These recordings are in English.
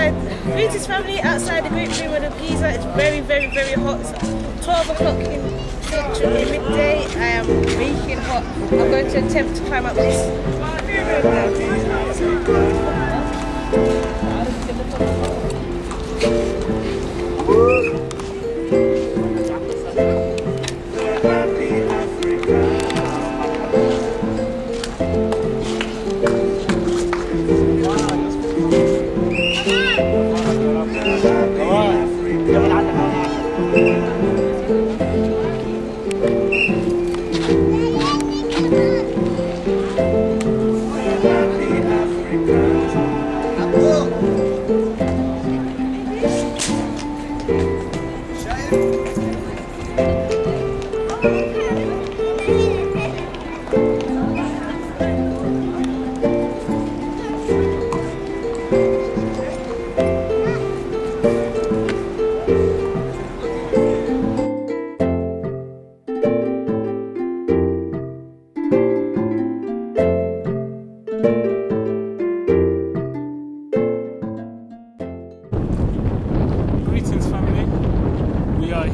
Greetings family outside the Great Pyramid of Giza. It's very, very, very hot. It's 12 o'clock in literally midday. I am baking hot. I'm going to attempt to climb up this Greetings,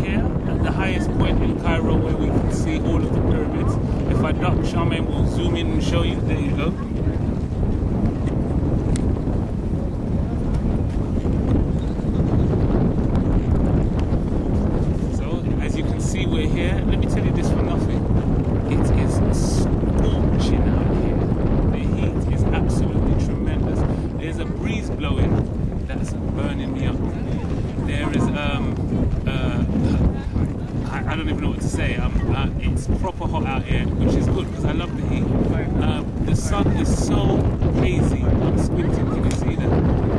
here at the highest point in Cairo where we can see all of the pyramids. If I duck, Charmaine will zoom in and show you. There you go. So, as you can see, we're here. Let me tell you this for nothing. It is scorching out here. The heat is absolutely tremendous. There's a breeze blowing that's burning me up. There is um don't even know what to say. Um, uh, it's proper hot out here, which is good because I love the heat. Uh, the sun is so hazy. I'm squinting. Can you see that?